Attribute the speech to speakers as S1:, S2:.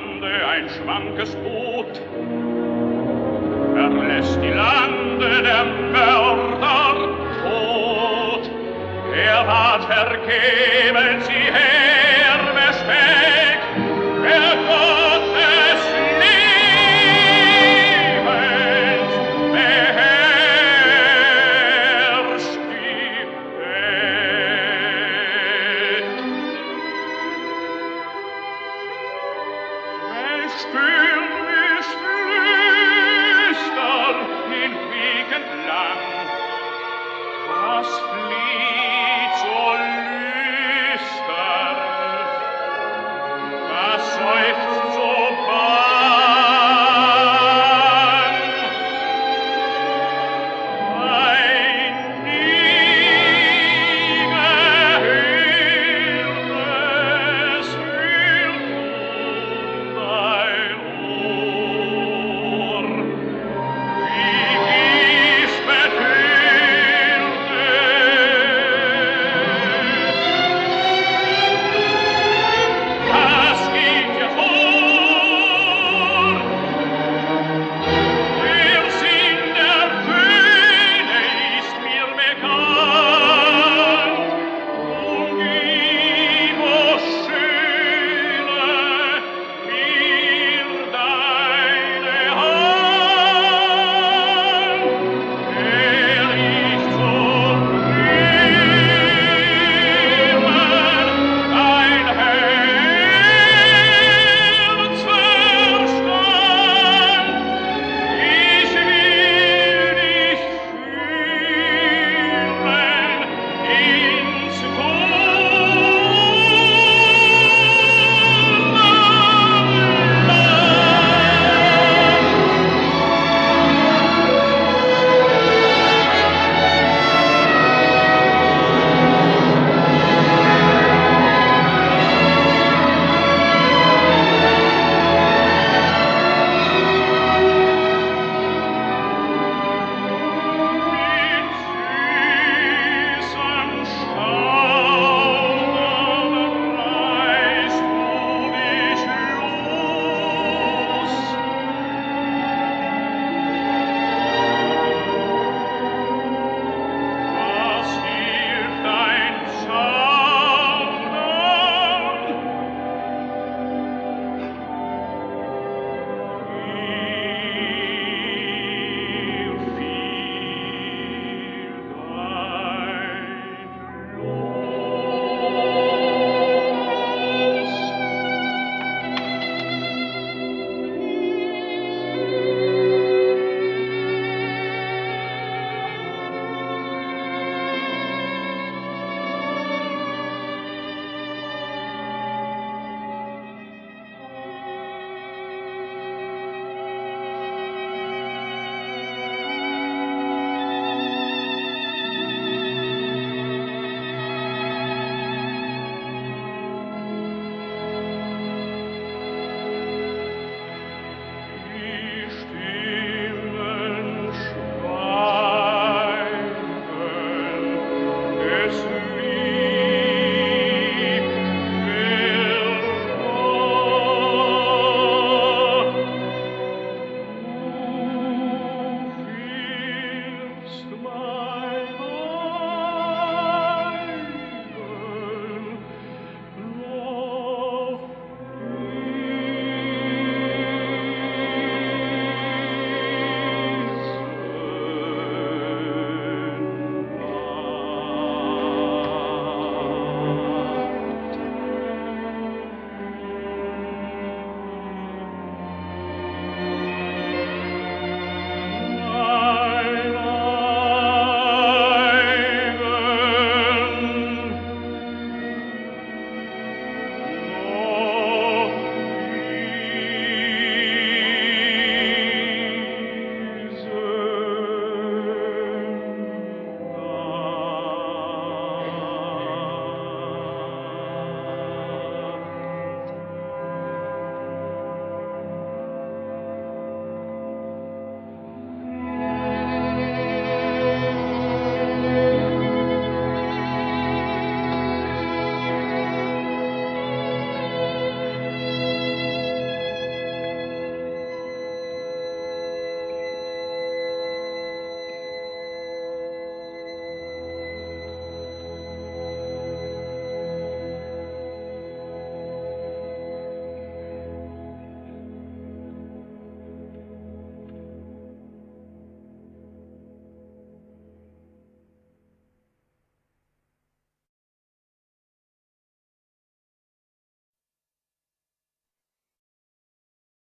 S1: Lande ein schwankes Boot. Verlässt die Lande der Mörder tot. Er ward vergebens sie hält.